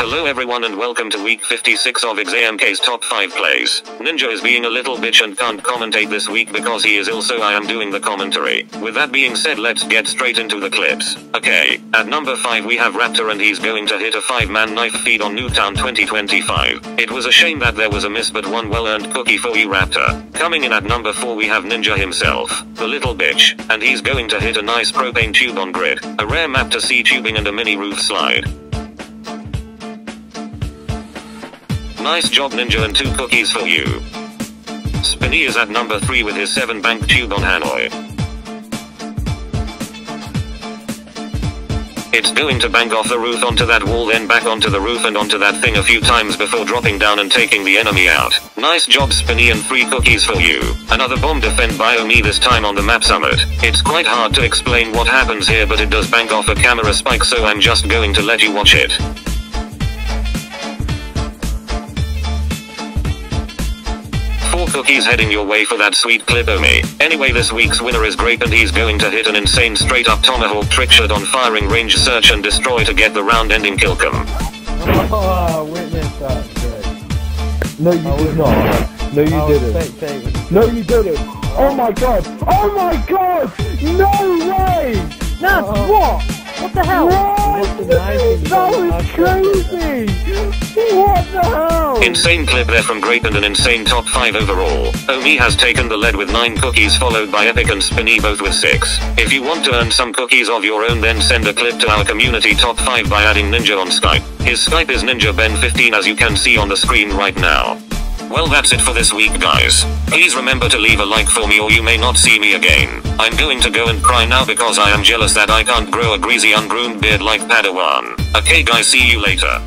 Hello everyone and welcome to week 56 of XAMK's top 5 plays. Ninja is being a little bitch and can't commentate this week because he is ill so I am doing the commentary. With that being said let's get straight into the clips. Okay, at number 5 we have Raptor and he's going to hit a 5 man knife feed on Nuketown 2025. It was a shame that there was a miss but one well earned cookie for you Raptor. Coming in at number 4 we have Ninja himself, the little bitch, and he's going to hit a nice propane tube on grid, a rare map to see tubing and a mini roof slide. Nice job Ninja and two cookies for you. Spinny is at number 3 with his 7 bank tube on Hanoi. It's going to bang off the roof onto that wall then back onto the roof and onto that thing a few times before dropping down and taking the enemy out. Nice job Spinny and 3 cookies for you. Another bomb defend by Omi this time on the map summit. It's quite hard to explain what happens here but it does bang off a camera spike so I'm just going to let you watch it. Cookies heading your way for that sweet clip Omi. Anyway this week's winner is Grape and he's going to hit an insane straight up tomahawk trickshot on firing range search and destroy to get the round ending killcam. Oh, witness that. Good. No, you I did would- not. No, you Oh, didn't. No, you didn't. Oh my god. Oh my god. No way. Nance, Oh. what? What the hell? What? What's the knife in the That was crazy. What the hell? Insane clip there from Grape and an insane top 5 overall. Omi has taken the lead with 9 cookies followed by Epic and Spinny both with 6. If you want to earn some cookies of your own then send a clip to our community top 5 by adding Ninja on Skype. His Skype is NinjaBen15 as you can see on the screen right now. Well that's it for this week guys. Please remember to leave a like for me or you may not see me again. I'm going to go and cry now because I am jealous that I can't grow a greasy ungroomed beard like Padawan. Okay guys see you later.